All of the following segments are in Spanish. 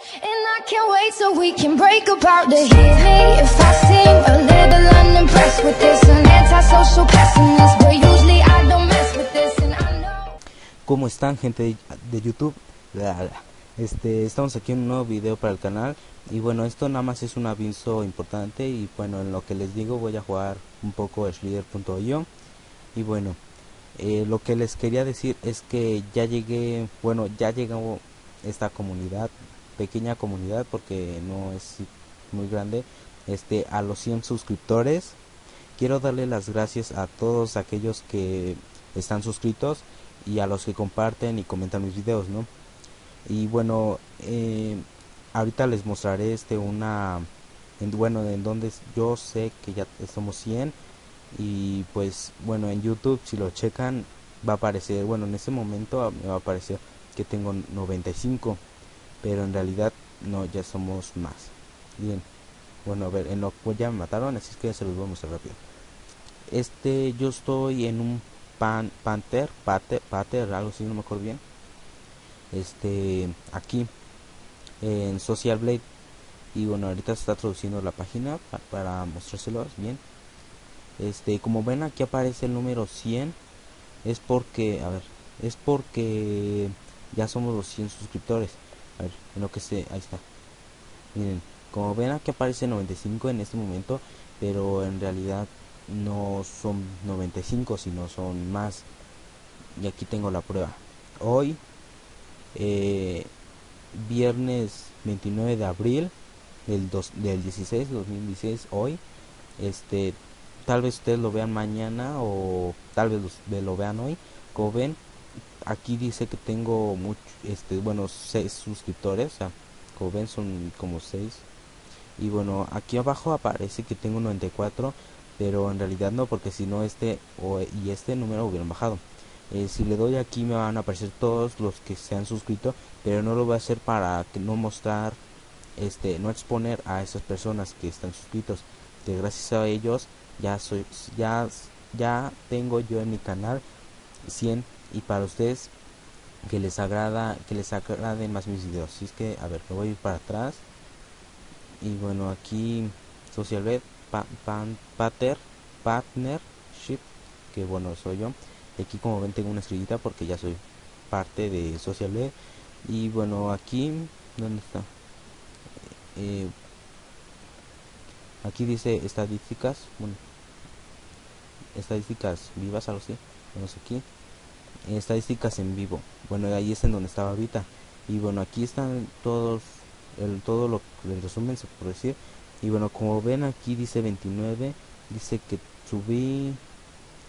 And I can't wait we can break me if I seem a little unimpressed with this. An antisocial pessimist, but usually I don't mess with this, and I know. ¿Cómo están gente de, YouTube? Este, estamos aquí en un nuevo video para el canal y bueno, esto nada más es un aviso importante y bueno, en lo que les digo voy a jugar un poco Schlider.io y bueno, eh, lo que les quería decir es que ya llegué, bueno, ya llegó esta comunidad, pequeña comunidad porque no es muy grande, este, a los 100 suscriptores. Quiero darle las gracias a todos aquellos que están suscritos y a los que comparten y comentan mis videos, ¿no? Y bueno, eh, ahorita les mostraré este una, en, bueno, en donde yo sé que ya somos 100 y pues bueno, en YouTube si lo checan va a aparecer, bueno, en este momento me va a aparecer que tengo 95, pero en realidad no, ya somos más. Bien, bueno, a ver, en lo pues ya me mataron, así que se los voy a mostrar rápido. Este, yo estoy en un pan, Panther, Pater, Pater, algo así, no me acuerdo bien. Este aquí en Social Blade. Y bueno ahorita se está traduciendo la página para, para mostrárselos bien. Este como ven aquí aparece el número 100 es porque a ver es porque ya somos los 100 suscriptores a ver en lo que se ahí está. Miren como ven aquí aparece 95 en este momento pero en realidad no son 95 sino son más. Y aquí tengo la prueba. Hoy eh, viernes 29 de abril del, dos, del 16 2016 hoy este tal vez ustedes lo vean mañana o tal vez los, lo vean hoy. Como ven aquí dice que tengo mucho este bueno 6 suscriptores como ven son como 6 y bueno aquí abajo aparece que tengo 94 pero en realidad no porque si no este o, y este número hubieran bajado. Eh, si le doy aquí me van a aparecer todos los que se han suscrito pero no lo voy a hacer para que no mostrar este no exponer a esas personas que están suscritos que gracias a ellos ya soy ya ya tengo yo en mi canal 100 y para ustedes que les agrada que les agraden más mis videos. Así es que a ver me voy para atrás. Y bueno aquí social red pa, pan, pater partnership que bueno soy yo. Aquí como ven tengo una estrellita porque ya soy parte de social Web. y bueno aquí dónde está eh, aquí dice estadísticas. Bueno estadísticas vivas algo así. Vamos aquí estadísticas en vivo. Bueno ahí es en donde estaba ahorita. Y bueno aquí están todos el todo lo el resumen se puede decir. Y bueno como ven aquí dice 29 dice que subí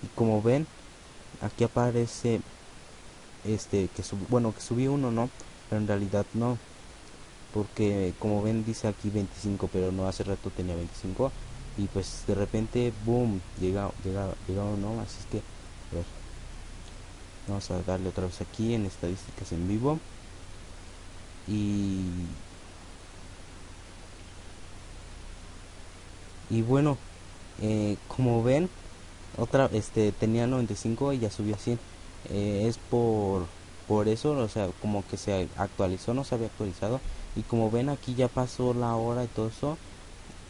y como ven aquí aparece este que sub, bueno que subí uno no pero en realidad no porque como ven dice aquí 25 pero no hace rato tenía 25 y pues de repente boom llega llega llega uno así que a ver vamos a darle otra vez aquí en estadísticas en vivo. Y y bueno eh, como ven otra este tenía 95 y ya subió a 100 eh, es por por eso o sea como que se actualizó no se había actualizado. Y como ven aquí ya pasó la hora y todo eso.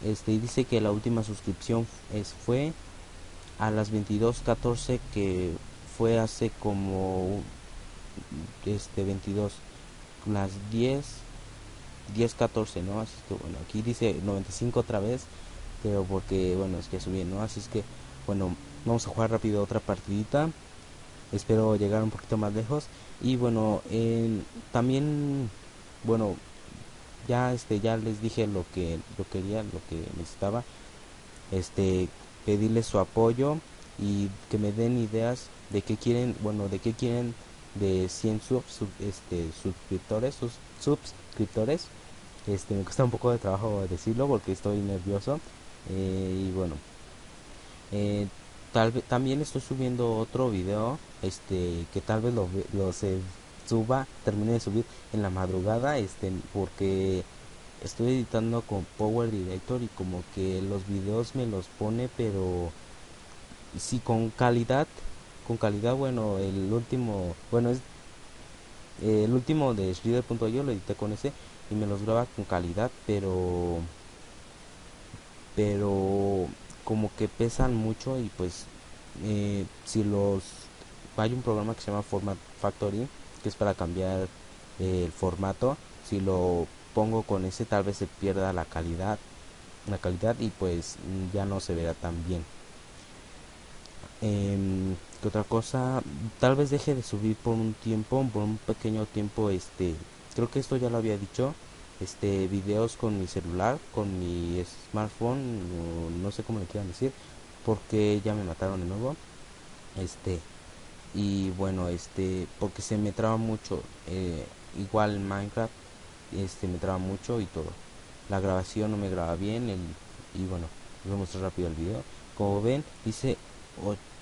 Este y dice que la última suscripción es fue a las 22.14 que fue hace como este 22 las 10 10.14 no así que bueno aquí dice 95 otra vez pero porque bueno es que subí no así es que bueno vamos a jugar rápido otra partidita. Espero llegar un poquito más lejos. Y bueno también bueno ya este ya les dije lo que lo quería lo que necesitaba. Este pedirles su apoyo y que me den ideas de qué quieren bueno de qué quieren de 100 subs, este suscriptores sus suscriptores este me cuesta un poco de trabajo decirlo porque estoy nervioso eh, y bueno. Eh, tal también estoy subiendo otro video este que tal vez lo, lo se suba termine de subir en la madrugada este porque estoy editando con Power Director y como que los videos me los pone pero si con calidad con calidad bueno el último bueno es Eh, el último de Shredder.io lo edité con ese y me los graba con calidad, pero pero como que pesan mucho y pues eh, si los hay un programa que se llama Format Factory que es para cambiar eh, el formato si lo pongo con ese tal vez se pierda la calidad la calidad y pues ya no se verá tan bien eh, que otra cosa tal vez deje de subir por un tiempo por un pequeño tiempo este creo que esto ya lo había dicho este videos con mi celular con mi smartphone no, sé cómo le quieran decir porque ya me mataron de nuevo este y bueno este porque se me traba mucho eh, igual Minecraft este me traba mucho y todo. La grabación no me graba bien el, y bueno voy a mostrar rápido el video. Como ven dice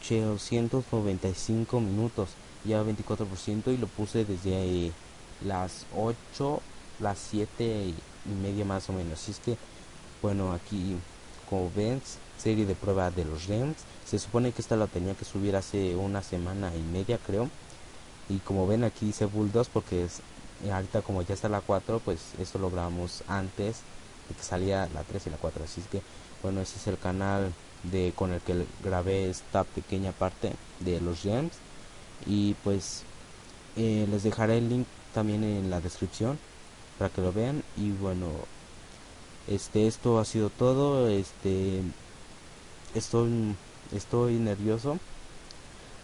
895 minutos ya 24% y lo puse desde las 8 las 7 y media más o menos. Así es que bueno aquí como ven serie de prueba de los REMs se supone que esta la tenía que subir hace una semana y media creo. Y como ven aquí dice Bull 2 porque es, ahorita como ya está la 4 pues esto lo grabamos antes de que salía la 3 y la 4 así es que bueno ese es el canal de con el que grabé esta pequeña parte de los gems. Y pues eh, les dejaré el link también en la descripción para que lo vean. Y bueno este esto ha sido todo. Este estoy estoy nervioso.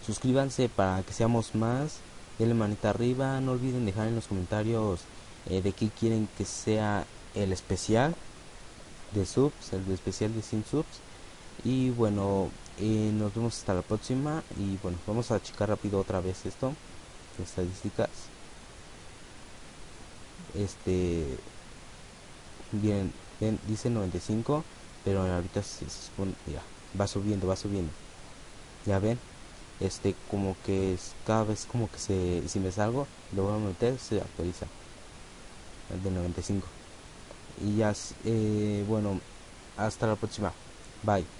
Suscríbanse para que seamos más. Denle manita arriba. No olviden dejar en los comentarios eh, de qué quieren que sea el especial de subs el especial de sin subs y bueno eh, nos vemos hasta la próxima. Y bueno vamos a checar rápido otra vez esto estadísticas. Este bien, bien dice 95 pero ahorita se, ya, va subiendo va subiendo. Ya ven este como que es, cada vez como que se si me salgo lo voy a meter se actualiza. El de 95 y ya eh, bueno hasta la próxima. Bye